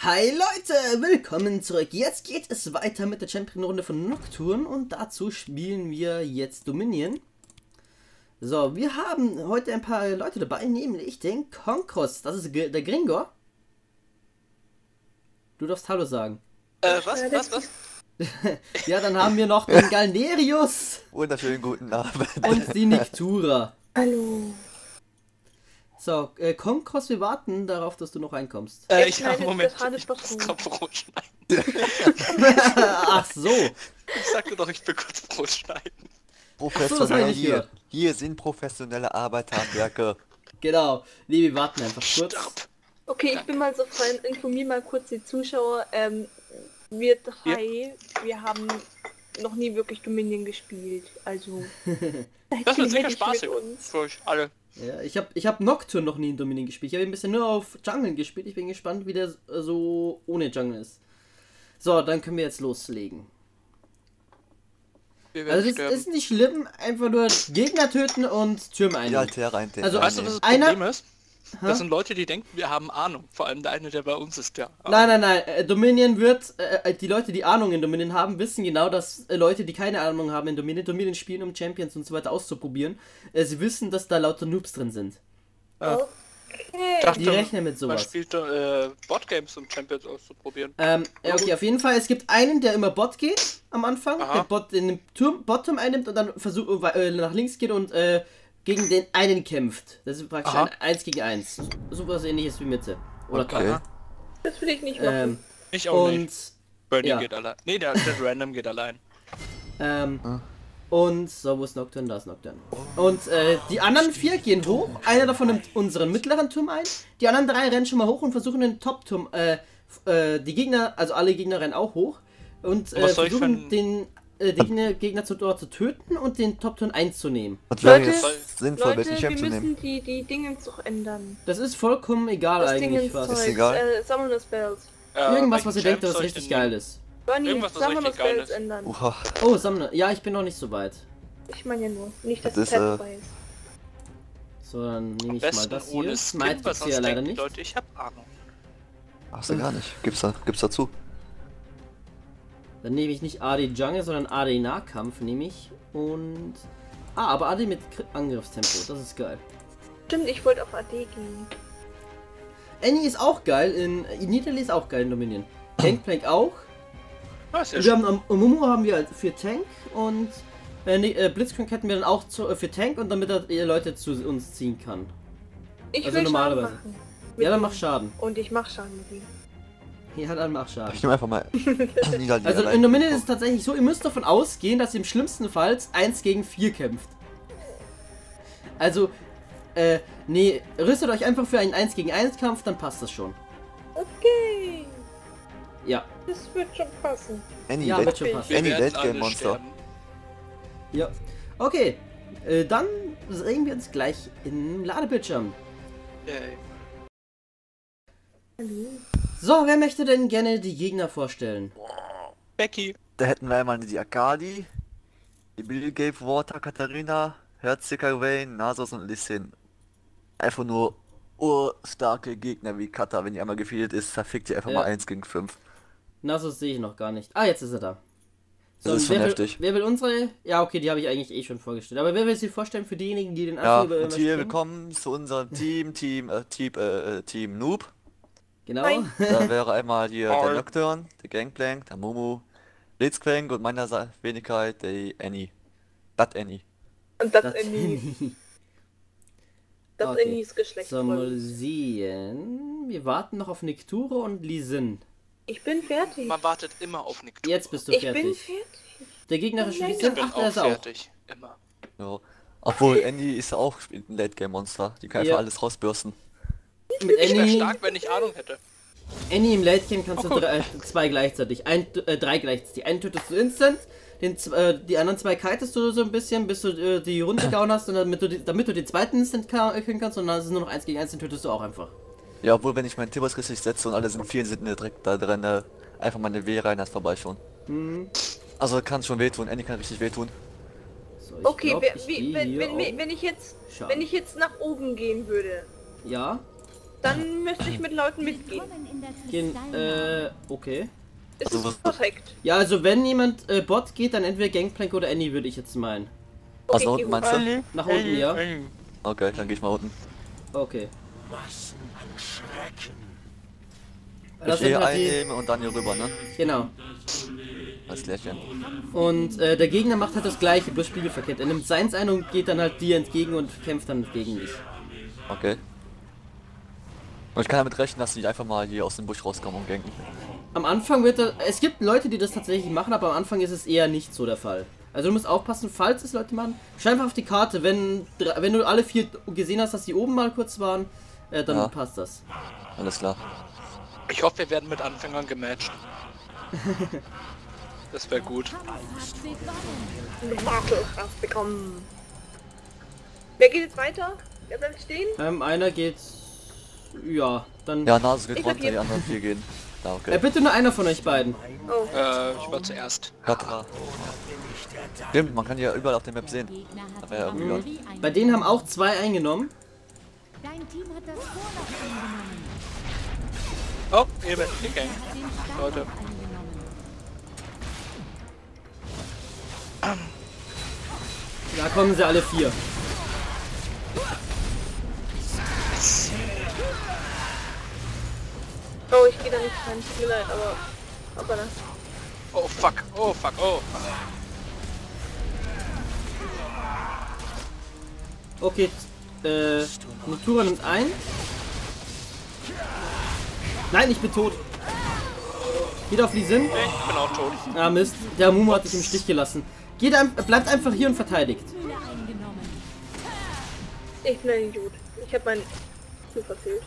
Hi Leute, willkommen zurück. Jetzt geht es weiter mit der Champion-Runde von Nocturne und dazu spielen wir jetzt Dominion. So, wir haben heute ein paar Leute dabei, nämlich den Konkos. Das ist der Gringor. Du darfst Hallo sagen. Äh, was, was, was? ja, dann haben wir noch den Galnerius. Wunderschönen guten Abend. Und die Niktura. Hallo. So, äh, Konkos, wir warten darauf, dass du noch reinkommst. Äh, Ich ich hab schneide Moment, ich muss Brot. grad Brot schneiden. Ach so. Ich sagte doch, ich will kurz Brot schneiden. ich nicht hier. Hier sind professionelle Arbeiterhandwerker. Genau. Nee, wir warten einfach kurz. Stopp. Okay, ich bin mal so frei und informiere mal kurz die Zuschauer. Ähm, wir drei, wir haben noch nie wirklich Dominion gespielt. Also. Das wird sicher spaßig mit uns. für euch alle. Ja, ich habe ich hab Nocturne noch nie in Dominion gespielt. Ich habe ein bisschen nur auf Jungle gespielt. Ich bin gespannt, wie der äh, so ohne Jungle ist. So, dann können wir jetzt loslegen. Wir Also das sterben. ist nicht schlimm, einfach nur Gegner töten und Türme einnehmen. Altäre rein. Also, weißt du, was das Einer- Problem ist? Hä? Das sind Leute, die denken, wir haben Ahnung. Vor allem der eine, der bei uns ist, der. Nein, nein, nein. äh, Dominion wird, äh, äh, die Leute, die Ahnung in Dominion haben, wissen genau, dass äh, Leute, die keine Ahnung haben in Dominion, Dominion spielen, um Champions und so weiter auszuprobieren. Äh, sie wissen, dass da lauter Noobs drin sind. Okay. dachte, Die rechnen mit Man sowas. spielt äh, Botgames, um Champions auszuprobieren. Ähm, ja, okay, auf jeden Fall, es gibt einen, der immer Bot geht am Anfang, Aha. der Bot in den Turm, Bottom einnimmt und dann versucht äh, nach links geht und äh, gegen den einen kämpft. Das ist praktisch Aha. ein 1 gegen 1. So was ähnliches wie Mitte. Oder Okay. Aha. Das will ich nicht machen. Ähm, Ich auch und nicht. Bernie ja. geht allein. Nee, der, der Random geht allein. Ähm, Ah. und so, wo ist Nocturne? Da ist Nocturne. Und äh, die anderen vier gehen hoch. Einer davon nimmt unseren mittleren Turm ein. Die anderen drei rennen schon mal hoch und versuchen den Top-Turm. Äh, äh, die Gegner, also alle Gegner rennen auch hoch. Und äh, Was soll ich versuchen den äh, den Gegner, Gegner zu, dort zu töten und den Top-Turm einzunehmen. Das wäre Leute, jetzt sinnvoll, Leute, welchen wir zu müssen die, die Dinge doch ändern. Das ist vollkommen egal Das eigentlich was. Ist egal. Äh, Summoner Spells. Äh, Irgendwas, was ihr denkt, das ich richtig geil ist. Bunny, Irgendwas, was Summoner richtig geil Spells ist. ändern. Uha. Oh, Sammler. Ja, ich bin noch nicht so weit. Ich meine ja nur, nicht, dass Das es ist, Tab äh, ist. So, dann nehme ich mal das hier. Smite gibt's hier leider nicht. Leute, ich hab Ahnung. Hast du gar nicht. Gibt's da, gibt's dazu. Dann nehme ich nicht AD Jungle, sondern AD Nahkampf nehme ich. Und. Ah, aber AD mit Angriffstempo. Das ist geil. Stimmt, ich wollte auf AD gehen. Annie ist auch geil. In, in Nidalee ist auch geil in Dominion. Gangplank auch. Ah, Wir schön. haben am Mumu haben wir als für Tank und äh, nee, äh, Blitzcrank hätten wir dann auch zu, äh, für Tank und damit er äh, Leute zu uns ziehen kann. Ich Also will normalerweise. Schaden machen. Mit Ja, dann mach Schaden. Und ich mach Schaden mit ihm. Ja, dann mach Schaden. Ich nehme einfach mal. Also in Dominion ist es tatsächlich so, ihr müsst davon ausgehen, dass ihr im schlimmsten Fall 1 gegen 4 kämpft. Also, äh, nee, rüstet euch einfach für einen 1 gegen 1 Kampf, dann passt das schon. Okay. Ja, Das wird schon passen. Annie, ja, wird schon passen. Any werden Late Game alle Monster. sterben. Ja. Okay, äh, dann sehen wir uns gleich im Ladebildschirm. Yay. Hallo. So, wer möchte denn gerne die Gegner vorstellen? Becky. Da hätten wir einmal die Akali, die Bill Gabe Water, Katharina, Herzika Wayne, Nasus und Lissin. Einfach nur urstarke Gegner wie Kata. Wenn die einmal gefehlt ist, zerfickt die einfach Ja. mal 1 gegen 5. Nasus sehe ich noch gar nicht. Ah, jetzt ist er da. Das und ist schon wer will, heftig. Wer will unsere? Ja, okay, die habe ich eigentlich eh schon vorgestellt. Aber wer will sie vorstellen für diejenigen, die den Ja, Anfang über und hier willkommen zu unserem Team, Team, äh, Team, äh, Team Noob. Genau. Nein. Da wäre einmal hier der. Nocturne, der Gangplank, der Mumu, Blitzcrank und meiner Wenigkeit der Annie. Dat Annie. Und das, Das- Annie. Das Okay. Annie ist Geschlecht. So, mal sehen. Wir warten noch auf Nikture und Lisin. Ich bin fertig. Man wartet immer auf Nick. Jetzt bist du Ich bin fertig. fertig. Der gegnerische Ich Lisin, bin ach, auch der ist auch. fertig. Immer. Ja. Obwohl Annie ist auch ein Late Game Monster. Die kann Ja. einfach alles rausbürsten. Mit Ich wäre Annie, stark, wenn ich Ahnung hätte. Annie im Late Game kannst du Oh, cool. drei, äh, zwei gleichzeitig. Ein, äh, drei gleichzeitig. Einen tötest du instant, den, äh, die anderen zwei kitest du so ein bisschen, bis du äh, die runtergehauen hast und damit du, die, damit du den zweiten instant ka- äh, killen kannst und dann ist es nur noch eins gegen eins, den tötest du auch einfach. Ja, obwohl wenn ich meinen Tibbers richtig setze und alle sind vier sind direkt da drin, äh, einfach meine W rein, das vorbei schon. Hm. Also kann schon wehtun, Annie kann richtig wehtun. So, ich Okay, glaub, wer- ich wie, wenn, wenn, wenn, wenn ich jetzt wenn ich jetzt nach oben gehen würde, Ja, Dann müsste ich mit Leuten mitgehen. Gehen, äh, okay. Ist Also es was- perfekt. Ja, also wenn jemand äh, Bot geht, dann entweder Gangplank oder Annie, würde ich jetzt meinen. Was Okay, unten meinst du? Nach unten, ja? Okay, dann geh ich mal unten. Okay. Ich Das sind hier halt die, einnehmen und dann hier rüber, ne? genau. Das Klärchen. Und äh, der Gegner macht halt das gleiche, bloß spiegelverkehrt. Er nimmt seins ein und geht dann halt dir entgegen und kämpft dann gegen dich. Okay. Und ich kann damit rechnen, dass die einfach mal hier aus dem Busch rauskommen und ganken. Am Anfang wird er, es gibt Leute, die das tatsächlich machen, aber am Anfang ist es eher nicht so der Fall. Also du musst aufpassen, falls es Leute machen, schau einfach auf die Karte, wenn, wenn du alle vier gesehen hast, dass die oben mal kurz waren, äh, dann Ja. passt das. Alles klar. Ich hoffe, wir werden mit Anfängern gematcht. Das wäre gut. Bekommen. Wer geht jetzt weiter? Wer bleibt stehen? Ähm, einer geht, ja, dann, Ja, Nase geht runter, die anderen vier gehen. Ja, äh, okay. bitte nur einer von euch beiden. Oh, Äh, ich war zuerst. Katra. Stimmt, man kann ja überall auf der Map sehen. Ja, was. Bei denen haben auch zwei eingenommen. Dein Team hat das Vorlauf eingenommen. Oh, eben, die Standort Leute. eingenommen. Da kommen sie alle vier. Oh ich gehe da nicht rein. Tut mir leid, aber... Aber das... Oh fuck, oh fuck, oh. Okay, äh, Natura nimmt ein. Nein, ich bin tot. Geht auf die Sinn. Ich bin auch tot. Ah Mist, der Mumu hat dich im Stich gelassen. Geht ein, bleibt einfach hier und verteidigt. Ich bin ein Idiot. Ich habe mein Ziel verfehlt.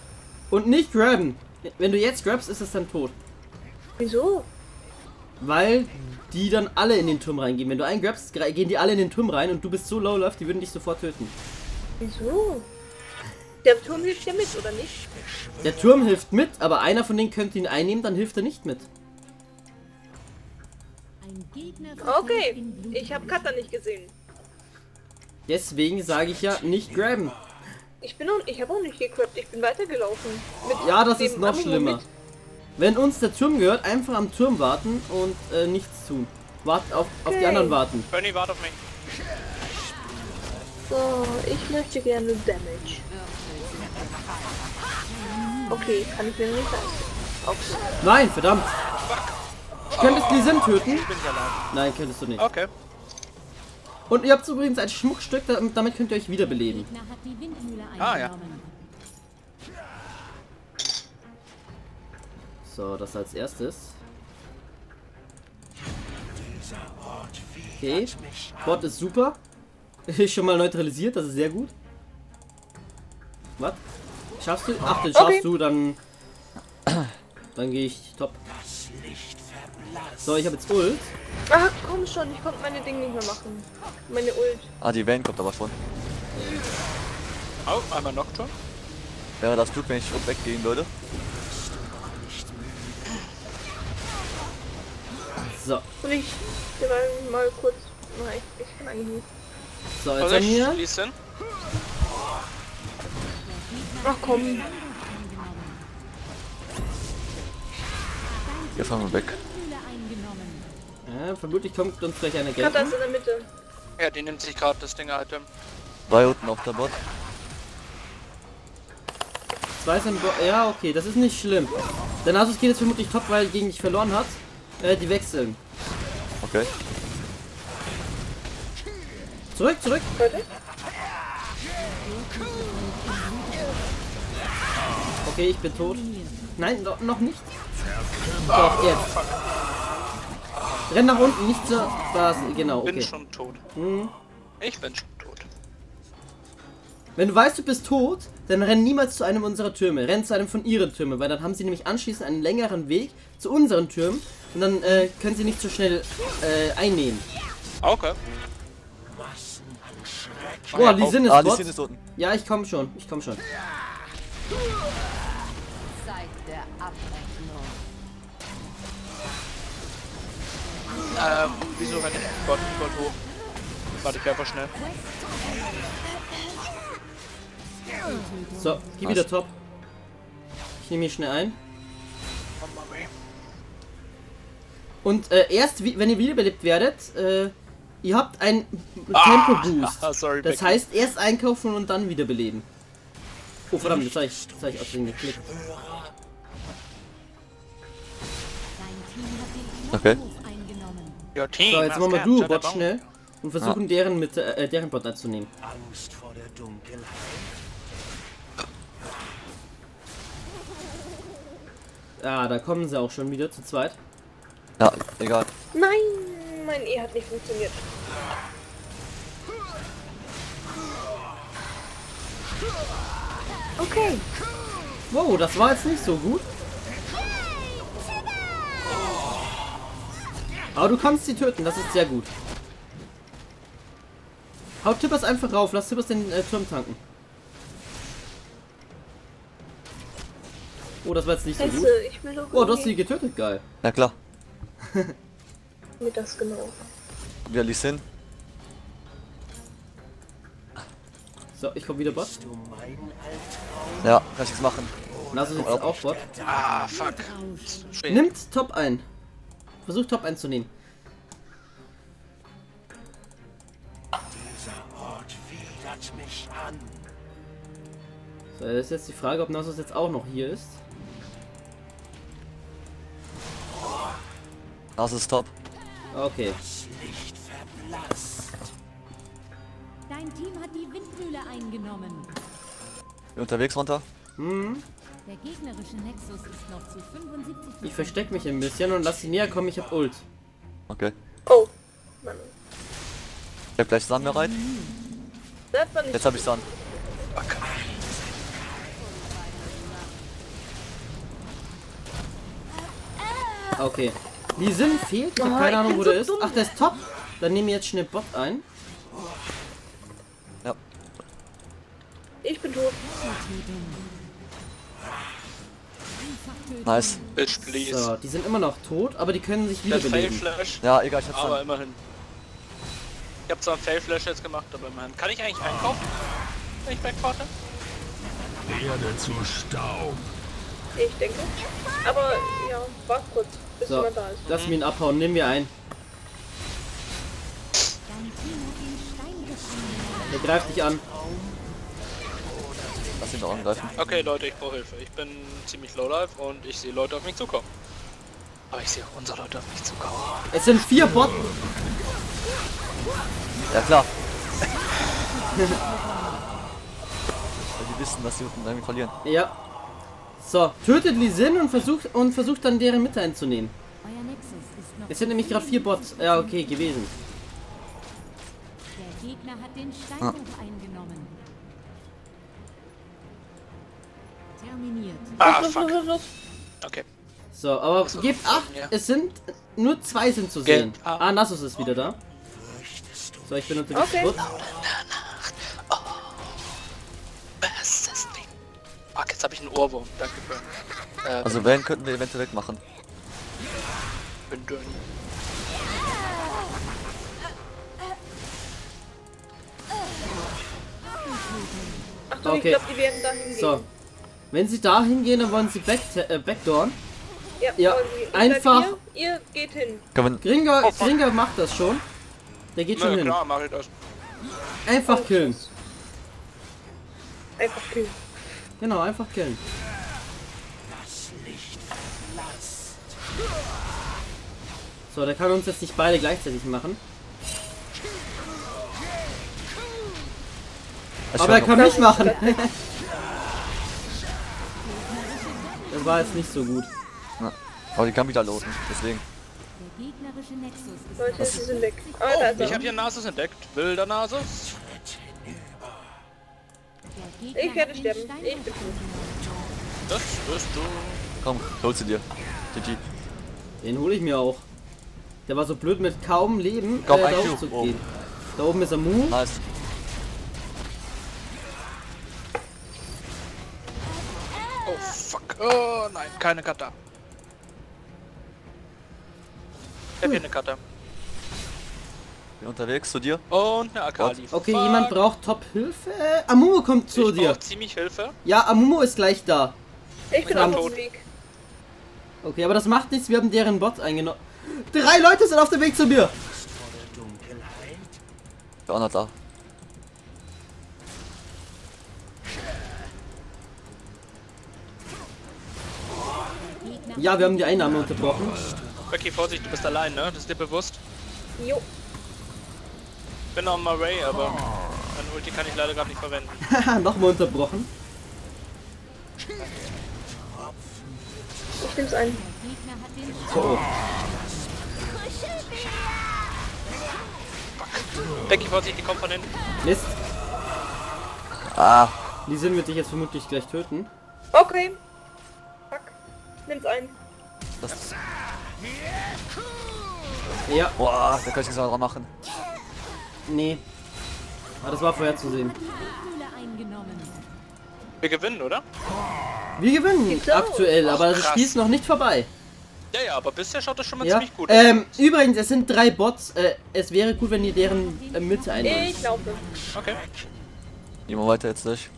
Und nicht grabben. Wenn du jetzt grabst, ist es dann tot. Wieso? Weil die dann alle in den Turm reingehen. Wenn du einen grabst, gra- gehen die alle in den Turm rein und du bist so low läuft, die würden dich sofort töten. Wieso? Der Turm hilft ja mit, oder nicht? Der Turm hilft mit, aber einer von denen könnte ihn einnehmen, dann hilft er nicht mit. Ein Gegner verfällt Okay, ich habe Kata nicht gesehen. Deswegen sage ich ja, nicht grabben. Ich bin auch, ich habe auch nicht gegrabt, ich bin weitergelaufen. Mit Ja, das ist noch schlimmer. mit. Wenn uns der Turm gehört, einfach am Turm warten und äh, nichts tun. Wart auf, auf die Okay. anderen warten. Bernie, warte auf mich. So, ich möchte gerne Damage. Okay, kann ich mir nicht leisten. Okay. Nein, verdammt. Könntest du die Sim töten? Nein, könntest du nicht. Okay. Und ihr habt übrigens ein Schmuckstück, damit könnt ihr euch wiederbeleben. Ah, ja. So, das als erstes. Okay, Bot ist super. Ist schon mal neutralisiert, das ist sehr gut. Was? Schaffst du? Ach, den schaffst Okay. du, dann... Dann gehe ich top. So, ich habe jetzt Ult. Ach komm schon, ich konnte meine Dinge nicht mehr machen. Meine Ult. Ah, die Van kommt aber schon. Oh, einmal Nocturne. Wäre das Glück, wenn ich schon weggehen würde. So, Und ich der mal kurz. Nein, ich, ich kann eigentlich nicht. so, jetzt haben wir... schließen? Ach komm. Hier fahren wir weg. Ja, vermutlich kommt uns gleich eine Gelb. ist in der Mitte. Ja, die nimmt sich gerade das Ding-Item. Drei unten auf der Bot. Zwei sind... Bo ja, okay, das ist nicht schlimm. Der Nasus geht jetzt vermutlich top, weil er gegen dich verloren hat. Äh, die wechseln. Okay. Zurück, zurück. Okay, ich bin tot. Nein, no, noch nicht. Doch, jetzt. Renn nach unten, nicht zur Basis. Genau, Bin okay. schon tot. Mhm. Ich bin schon tot. Wenn du weißt, du bist tot, dann renn niemals zu einem unserer Türme. Renn zu einem von ihren Türmen, weil dann haben sie nämlich anschließend einen längeren Weg zu unseren Türmen und dann äh, können sie nicht so schnell äh, einnehmen. Okay. Boah, die sind es Ah, unten. Ja, ich komm schon, ich komm schon. Ähm, wieso renn ich? Gott, ich wollte hoch. Warte, ich einfach schnell. So, geh wieder top. nehme hier schnell ein. Und äh, erst, wie, wenn ihr wiederbelebt werdet, äh, ihr habt Ah, Tempo-Boost. sorry, das heißt, erst einkaufen und dann wiederbeleben. Oh verdammt, das habe ich, das hab ich aus geklickt. Okay. So, jetzt machen wir a Bot schnell und versuchen deren mit äh, deren Bot anzunehmen. Angst vor der Dunkelheit. Ah, da kommen sie auch schon wieder zu zweit. Ja, egal. Nein, mein E hat nicht funktioniert. Okay. Wow, das war jetzt nicht so gut. Aber du kannst sie töten, das ist sehr gut. Haut Tippers einfach rauf, lass Tippers den äh, Turm tanken. Oh, das war jetzt nicht so gut. Oh, du hast sie getötet, geil. Ja klar. mir das genau. Wer liest hin? So, ich komm wieder Bot. Ja, kann ich nichts machen. Lass uns jetzt auch Bot. Ah, fuck. Nimmt Top ein. Versucht Top einzunehmen. Dieser Ort widert mich an. So, das ist jetzt die Frage, ob Nasus jetzt auch noch hier ist. Das ist top. Okay. Das Licht verblasst. Dein Team hat die Windmühle eingenommen. Bin unterwegs runter. Hm, Der gegnerische Nexus ist noch zu 75 ich versteck mich ein bisschen und lass sie näher kommen, ich hab Ult. Okay. Oh. Mann. Ich hab gleich Sand war nicht Jetzt habe ich Sand. Okay. Lee Sin fehlt, ich hab Oh, keine Ahnung, wo so der ist. Ach, der ist top. Dann nehmen wir jetzt schnell Bot ein. Ja. Ich bin tot. Nice. Bitch, please. So, die sind immer noch tot, aber die können sich Der wiederbeleben. Fail-Flash. Ja, egal, ich hab Aber Sand. immerhin. Ich hab zwar einen Fail-Flash jetzt gemacht, aber immerhin. Kann ich eigentlich einkaufen? Wenn ich backporte? Werde zu Staub. Ich denke. Aber ja, warte kurz, bis So, jemand da ist. lass mir ihn abhauen, nehmen wir ein. Der greift dich an. Lass ihn doch angreifen. Okay, Leute, ich brauche Hilfe. Ich bin ziemlich low life und ich sehe Leute auf mich zukommen. Aber ich sehe auch unsere Leute auf mich zukommen. Es sind vier Bot. Ja klar. Weil die wissen, dass sie unten irgendwie verlieren. Ja. So, tötet Lee Sin und versucht und versucht dann deren Mitte einzunehmen. Euer Nexus ist noch Es sind nämlich gerade vier Bots. Ja, okay, gewesen. Der Gegner hat den Steinhof eingenommen. Ah, los, fuck. los, los, los. Okay. So, aber gebt acht, ja. es sind nur zwei sind zu sehen. Acht. Ah, Nasus ist wieder da. So, ich bin unterwegs. Okay. Gut. Ding. Fuck, jetzt habe ich einen Ohrwurm. Danke für. Äh, Also Van könnten wir eventuell wegmachen. bin dünn. Achtung, Okay. ich glaube, die werden da hingehen. So. Wenn sie da hingehen, dann wollen sie back äh, backdooren. Ja, Ja, einfach- Hier, ihr geht hin. Gringer, Oh. Gringer macht das schon. Der geht schon Na hin. klar, mach ich das. Einfach killen. Einfach killen. Genau, einfach killen. So, der kann uns jetzt nicht beide gleichzeitig machen. Aber er kann mich machen. Das war jetzt nicht so gut. Aber die kann wieder loten, deswegen. Leute, sie sind weg. Oh, ist ich er. habe hier Nasus entdeckt. Wilder Nasus. Ich werde sterben. Ich bin tot. Das wirst du. Komm, hol sie dir. GG. Den hole ich mir auch. Der war so blöd mit kaum Leben Komm, äh, da hochzugehen. Da oben ist Amu. Nice. Oh, nein, keine Kata. Ich hab hier eine Kata. Bin unterwegs zu dir. Und eine Akali. Okay, Fuck. jemand braucht Top-Hilfe. Amumu kommt zu ich dir. ziemlich Hilfe. Ja, Amumu ist gleich da. Ich bin bin auf dem Weg. Okay, aber das macht nichts, wir haben deren Bot eingenommen. Drei Leute sind auf dem Weg zu mir. Dunkelheit. Ist auch noch da. Ja, wir haben die Einnahme unterbrochen. Becky, Vorsicht, du bist allein, ne? Das ist dir bewusst. Jo. Ich bin noch am Array, aber mein Ulti kann ich leider gerade nicht verwenden. Haha, nochmal unterbrochen. Ich nehm's ein. Oh. Becky, Vorsicht, die kommt von hinten. Mist. Ah, Die sind wird dich jetzt vermutlich gleich töten. Okay. Nimm's ein. das. Ja, Boah, da kann ich nichts mehr dran machen. nee. Aber das war die Windmühle eingenommen. Wir gewinnen, oder? Wir gewinnen so aktuell, aus. aber Ach, das krass. Spiel ist noch nicht vorbei. Ja, ja, aber bisher schaut das schon mal Ja. ziemlich gut aus. Ähm, übrigens, es sind drei Bots. Äh, es wäre gut, wenn ihr deren äh, Mitte einnimmt. Ich laufe. Okay. Gehen wir weiter jetzt durch.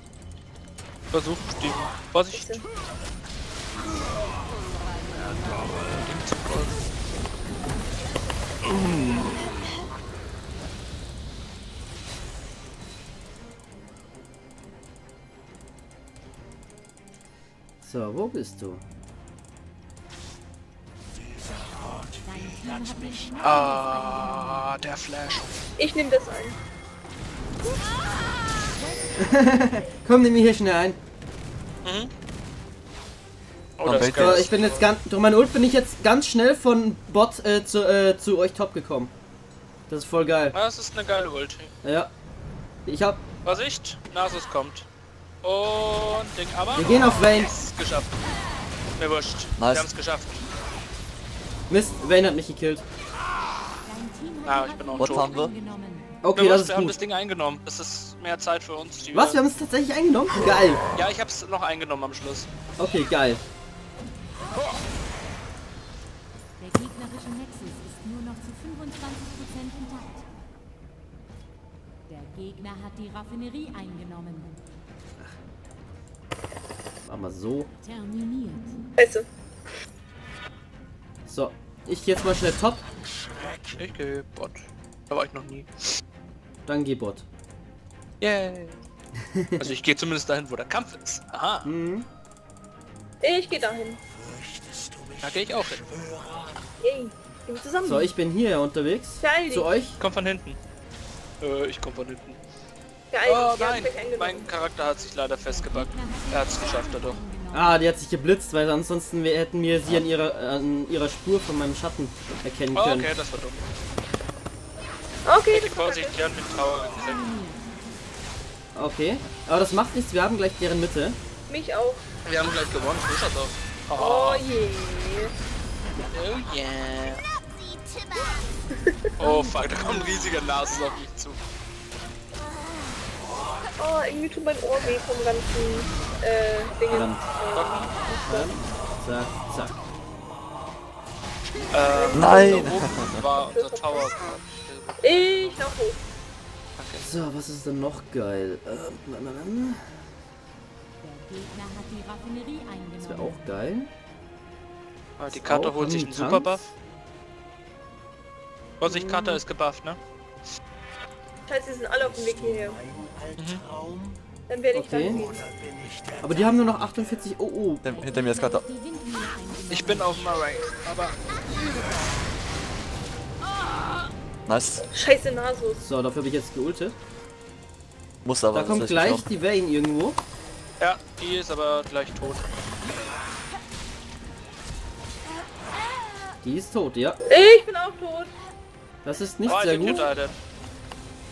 Versuch, Steven. Vorsicht. Bitte. So, wo bist du? Ah, der Flash. Ich nehme das ein. Komm, nimm mir hier schnell ein. Mhm. Oh, das ist geil. ich bin jetzt ganz. Durch meine Ult bin ich jetzt ganz schnell von Bot äh, zu, äh, zu euch top gekommen. Das ist voll geil. Das ist eine geile Ulti. Ja. Ich hab. Vorsicht, Nasus kommt. Und Ding, aber. Wir gehen auf Vayne. Yes, geschafft. Mir wurscht. Nice. Wir haben es geschafft. Mist, Vayne hat mich gekillt. Ah, ich bin auch Was tot. haben wir? Okay, das ist wir haben das gut. Ding eingenommen. Das ist mehr Zeit für uns. Die Was? Wir haben es tatsächlich eingenommen? Geil. Ja, ich hab's noch eingenommen am Schluss. Okay, geil. Der gegnerische Nexus ist nur noch zu 25% intakt. Der Gegner hat die Raffinerie eingenommen. Mach mal so. Terminiert. Scheiße. So. Ich geh jetzt mal schnell top. Ich geh Bot. Da war ich noch nie. Dann geh Bot. Yay. Also ich gehe zumindest dahin, wo der Kampf ist. Aha, Mhm. Ich gehe dahin. Da gehe ich auch hin. Yay. Gehen wir zusammen. So, ich bin hier unterwegs. Geil. Zu euch. Komm von hinten. Äh, ich komm von hinten. Geil. Oh nein, mein Charakter hat sich leider festgebackt. Er hat es geschafft dadurch. Ah, die hat sich geblitzt, weil ansonsten wir hätten wir sie an ihrer, an ihrer Spur von meinem Schatten erkennen Oh, können. okay, das war dumm. Okay, Die das den Tower gekriegt. Okay. Aber das macht nichts, wir haben gleich deren Mitte. Mich auch. Wir haben gleich gewonnen, so schaut's aus. Oh je. Oh yeah. Oh fuck, da kommt ein riesiger Nasus auf mich zu. Oh, irgendwie tut mein Ohr weh vom ganzen äh, Dingen. Verdammt. Äh, Zack, zack. Ähm, Nein. Da oben war unser Tower. ich lauf hoch. So, was ist denn noch geil? Ähm, Das wäre auch geil. Ah, Die Karte Auch holt sich einen Super? Buff. Vorsicht, Karte ist gebufft, ne? Scheiße, sie sind alle auf dem Weg hierher. Albtraum? Dann werde ich Okay. dann gehen. Aber die haben nur noch 48. Oh, oh. Hinter, hinter mir ist eingenommen. Ich bin auf dem Array, aber Nice. Scheiße Nasus. So, dafür habe ich jetzt geultet. Muss aber. Da kommt gleich die Vayne irgendwo. Ja, die ist aber gleich tot. Die ist tot, ja. Ich bin auch tot. Das ist nicht oh, sehr gut. getötet.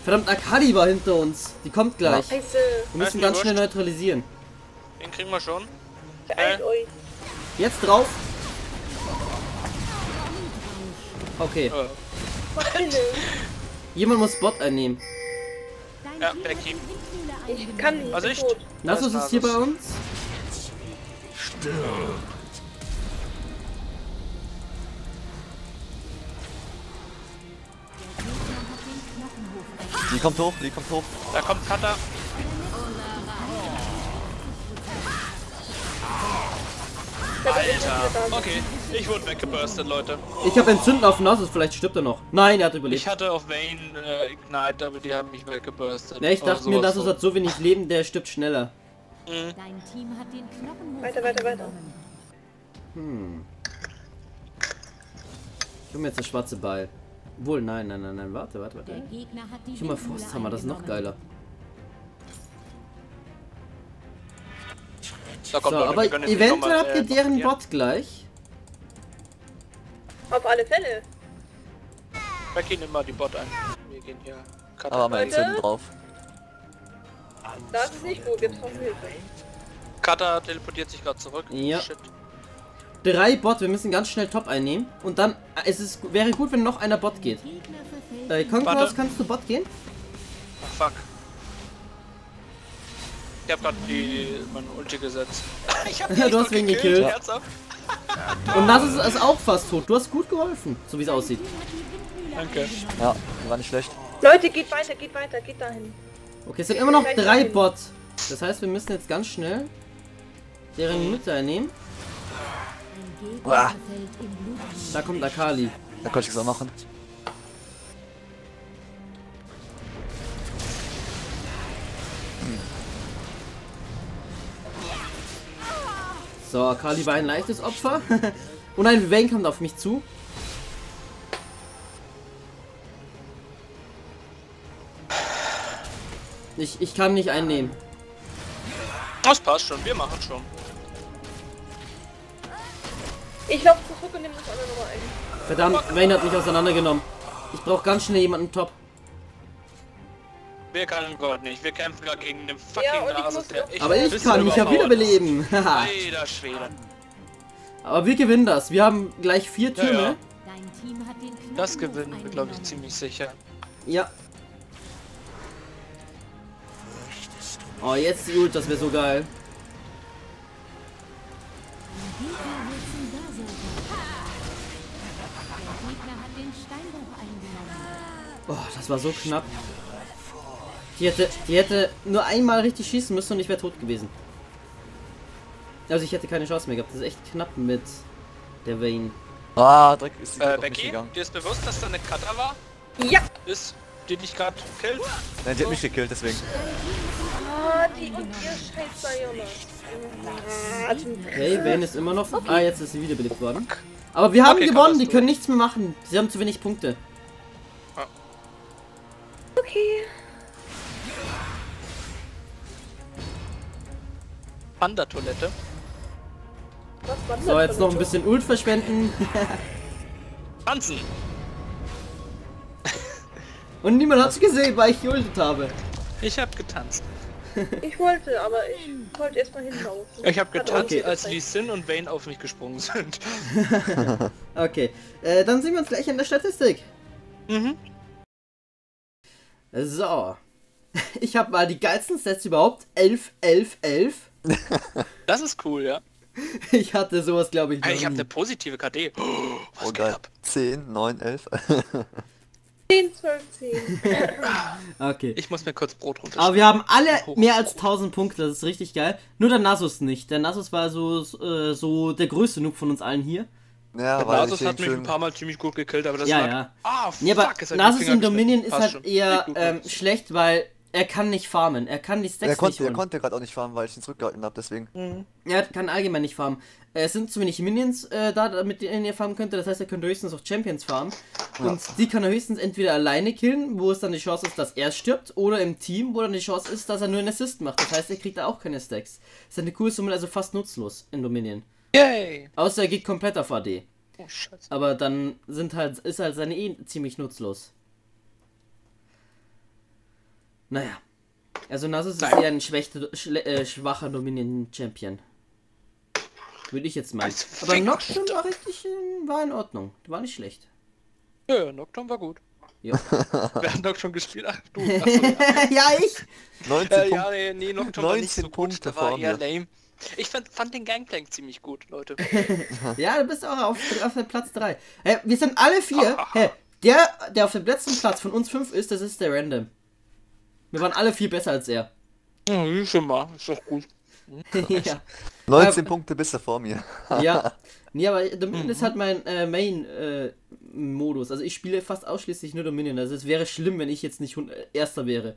Verdammt, Akali war hinter uns. Die kommt gleich. Scheiße. Wir müssen ganz schnell neutralisieren. Den kriegen wir schon. Äh. euch. Jetzt drauf. Okay. Denn? Jemand muss Bot einnehmen. Ja, Team Becky. Ich kann nicht. Was ich tot. Nasus ist ist hier bei uns. Eingenommen. Die kommt hoch, die kommt hoch. Da kommt Kata. Alter. Okay, ich wurde weggeburstet, Leute. Ich habe Entzünden auf Nasus, vielleicht stirbt er noch. Nein, er hat überlebt. Ich hatte auf Vayne äh, Ignite, aber die haben mich weggeburstet. Ne, ich dachte mir, Nasus von. hat so wenig Leben, der stirbt schneller. Mhm. Dein Team hat den Knochenhof Weiter, weiter, weiter. Hm. Ich hol mir jetzt der schwarze Ball. Wohl, nein, nein, nein, nein, warte, warte, warte. Ich hol mal Frosthammer, das ist noch geiler. Da kommt So, Leute, aber eventuell habt ihr äh, deren. Bot gleich. Auf alle Fälle. Becky, nimm mal die Bot ein. Wir gehen hier. Cut. Aber Leute? Zinn drauf. Das ist nicht gut, jetzt brauchen wir Hilfe. Cutter teleportiert sich gerade zurück. Ja. Shit. Drei Bot, wir müssen ganz schnell Top einnehmen. Und dann, es ist, wäre gut, wenn noch einer Bot geht. Äh, Warte. kannst du Bot gehen? Ah, fuck. Ich hab grad die, meine Ulti gesetzt. ich hab die Du hast wen gekillt, gekillt. ernsthaft? Und Nasus ist auch fast tot. Du hast gut geholfen, so wie es aussieht. Danke. Ja, war nicht schlecht. Leute, geht weiter, geht weiter, geht dahin. Okay, es sind immer noch drei dahin. Bot. Das heißt, wir müssen jetzt ganz schnell deren Mitte einnehmen. Da kommt Akali. Da konnte ich es auch machen. So, Akali war ein leichtes Opfer. Und ein Vayne kommt auf mich zu. Ich, ich kann nicht einnehmen. Das passt schon, wir machen schon. Ich laufe zurück und nehme das andere nochmal ein. Verdammt, Vayne hat mich auseinandergenommen. Ich brauche ganz schnell jemanden top. Wir können Gott nicht. Wir kämpfen gerade gegen den fucking Ja, ich Nasus, noch- echt Aber ich kann mich ja wiederbeleben. Alter Schwede. Aber wir gewinnen das. Wir haben gleich vier Ja, Türme. ja. Knochenhof Das gewinnen wir, glaube ich, ziemlich sicher. Ja. Oh, jetzt die Ult, das wäre so geil. Oh, das war so knapp. Die hätte, die hätte nur einmal richtig schießen müssen und ich wäre tot gewesen. Also ich hätte keine Chance mehr gehabt. Das ist echt knapp mit der Vayne. Ah, Dreck ist die Äh, Becky, dir ist bewusst, dass da eine Cutter war? Ja! Ist, die dich gerade killt? Nein, die hat mich gekillt, deswegen. Ah, die und ihr scheiß. Ah, Okay, Vayne ist immer noch... Ah, jetzt ist sie wiederbelebt worden. Aber wir haben Okay, gewonnen, die können nichts mehr machen. Sie haben zu wenig Punkte. Okay. Panda-Toilette. Was war So, jetzt noch ein bisschen Ult verschwenden. Tanzen! Und niemand hat's gesehen, weil ich geultet habe. Ich hab getanzt. Ich wollte, aber ich wollte erstmal hinlaufen. Ich hab getanzt, okay als. Lee Sin und Vayne auf mich gesprungen sind. Okay, äh, dann sehen wir uns gleich in der Statistik. Mhm. So. Ich habe mal die geilsten Stats überhaupt. 11, 11, 11. Das ist cool, ja. Ich hatte sowas, glaube ich, noch Ey, ich habe eine positive KD. Oh, was Oh geht geil. ab? 10, 9, 11. 10, 12, 10. Okay. Ich muss mir kurz Brot runter. Aber wir haben alle mehr als 1000 Punkte, das ist richtig geil. Nur der Nasus nicht. Der Nasus war so, äh, so der größte Noob von uns allen hier. Ja, Der weil Nasus ich hat mich ein schön... paar Mal ziemlich gut gekillt, aber das Ja, lag... ja. Ah, fuck, Nee, aber Nasus in Dominion ist halt schon. eher ähm, schlecht, weil er kann nicht farmen. Er kann die Stacks Er nicht konnte, er holen. konnte gerade auch nicht fahren, weil ich ihn zurückgehalten habe, deswegen. Er kann allgemein nicht farmen. Äh, Es sind zu wenig Minions äh, da, mit denen er farmen könnte. Das heißt, er könnte höchstens auch Champions farmen. Und die kann er höchstens entweder alleine killen, wo es dann die Chance ist, dass er stirbt, oder im Team, wo dann die Chance ist, dass er nur einen Assist macht. Das heißt, er kriegt da auch keine Stacks. Das ist eine coole Summe, also fast nutzlos in Dominion. Yay! Außer er geht komplett auf AD. Oh, Scheiße. Aber dann sind halt, ist halt seine E ziemlich nutzlos. Naja. Also Nasus ist Naja. eher ein schwächte, schle, äh, schwacher Dominion-Champion. Würde ich jetzt meinen. Aber Nocturne war richtig, äh, war in Ordnung. War nicht schlecht. Ja, Nocturne war gut. Ja. Wer hat Nocturne gespielt? Ach du. Ach so, ja. ja, ich! 19 Äh, Punkte. ja, nee, nee, Nocturne war nicht 19 so gut. Punkte Der war vor eher mir. lame. Ich fand, fand den Gangplank ziemlich gut, Leute. Ja, du bist auch auf, auf der Platz 3. Hä, wir sind alle vier. Hä, der, der auf dem letzten Platz von uns fünf ist, das ist der Random. Wir waren alle viel besser als er. Ja, wie schon mal. Ist doch gut. ja. 19 Punkte bist du vor mir. ja. Nee, aber Dominion Mhm. ist halt mein äh, Main-Modus. also ich spiele fast ausschließlich nur Dominion. Also es wäre schlimm, wenn ich jetzt nicht hund- äh, Erster wäre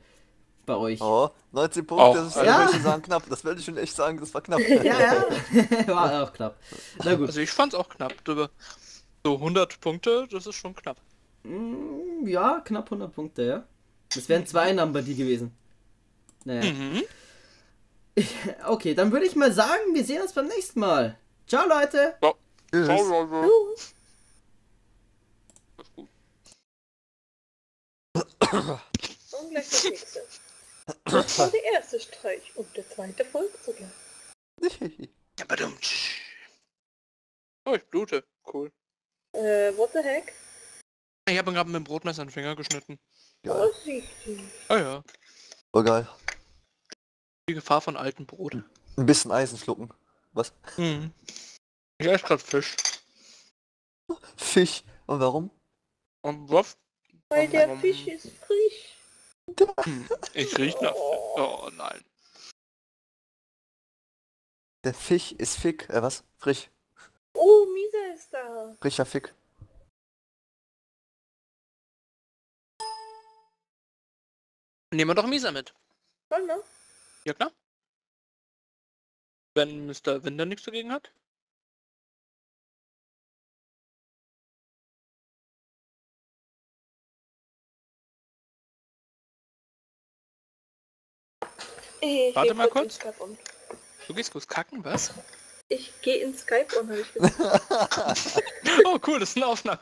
bei euch. Oh, 19 Punkte, Auch, das ist, also- ja. würde ich sagen, knapp. Das würde ich schon echt sagen, das war knapp. Ja, ja. War auch knapp. Na gut. Also ich fand's auch knapp. drüber. So 100 Punkte, das ist schon knapp. Mm, Ja, knapp 100 Punkte, ja. Das wären zwei Namen bei dir gewesen. Naja. Mhm. Okay, dann würde ich mal sagen, wir sehen uns beim nächsten Mal. Ciao, Leute. Tschüss. Und gleich der nächste. Das war der erste Streich und der zweite folgt sogleich. Ja, badum. Oh, ich blute. Cool. Äh, what the heck? Ich habe gerade mit dem Brotmesser den Finger geschnitten. Geil. Vorsichtig. Ah ja. Oh geil. Die Gefahr von altem Brot. Ein bisschen Eisen schlucken. Was? Mhm. Ich esse gerade Fisch. Fisch. Und warum? Und was? Weil der Fisch ist frisch. Hm, Ich riech nach. Oh nein. Der Fisch ist Fick. Äh, was? Frisch. Oh, Misa ist da. Frischer Fick. Nehmen wir doch Misa mit. Schon, ne? Ja klar. Wenn Mr. Winder nichts dagegen hat. Ich Warte geh mal kurz on. Du gehst kurz kacken, was? Ich gehe in Skype on, habe ich gesagt. Oh cool, das ist eine Aufnahme.